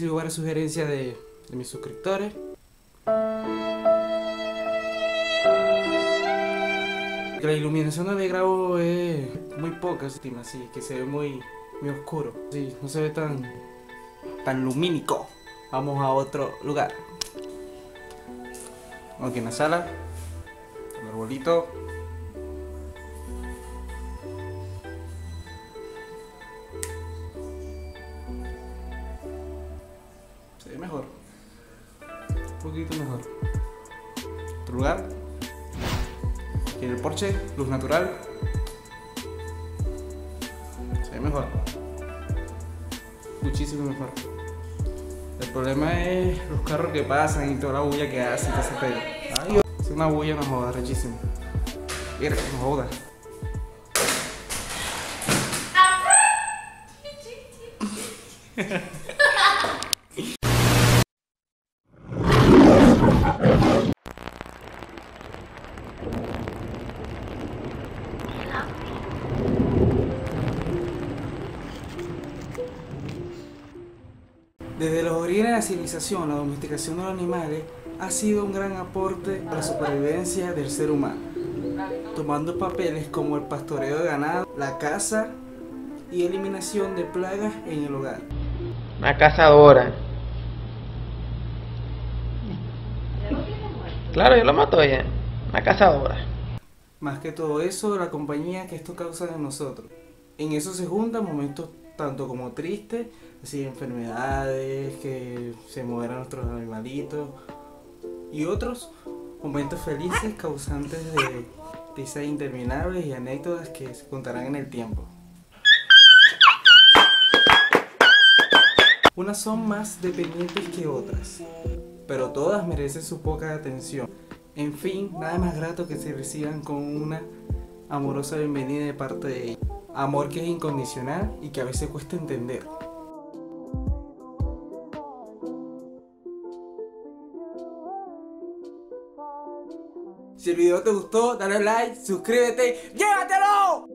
paciencia de, de mis suscriptores. La iluminación donde grabo es muy poca, así que se ve muy, muy oscuro. Sí, no se ve tan, tan lumínico. Vamos a otro lugar. Aquí en la sala, el arbolito. Mejor. Un poquito mejor. Otro lugar. Aquí en el porche, luz natural. Se ve mejor. Muchísimo mejor. El problema es los carros que pasan y toda la bulla que hacen, que se pega. Ay, es una bulla, no joda, rechísimo. Mira, no joda. Desde los orígenes de la civilización, la domesticación de los animales ha sido un gran aporte a la supervivencia del ser humano, tomando papeles como el pastoreo de ganado, la caza y eliminación de plagas en el hogar. Una cazadora. Claro, yo lo mato ya. Una cazadora. Más que todo eso, la compañía que esto causa en nosotros. En eso se juntan momentos tanto como tristes, así enfermedades, que se mueran nuestros animalitos, y otros momentos felices causantes de risas interminables y anécdotas que se contarán en el tiempo. Unas son más dependientes que otras, pero todas merecen su poca atención. En fin, nada más grato que se reciban con una amorosa bienvenida de parte de ellas amor que es incondicional y que a veces cuesta entender. Si el video te gustó, dale like, suscríbete, llévatelo.